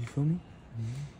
You feel me? Mm-hmm.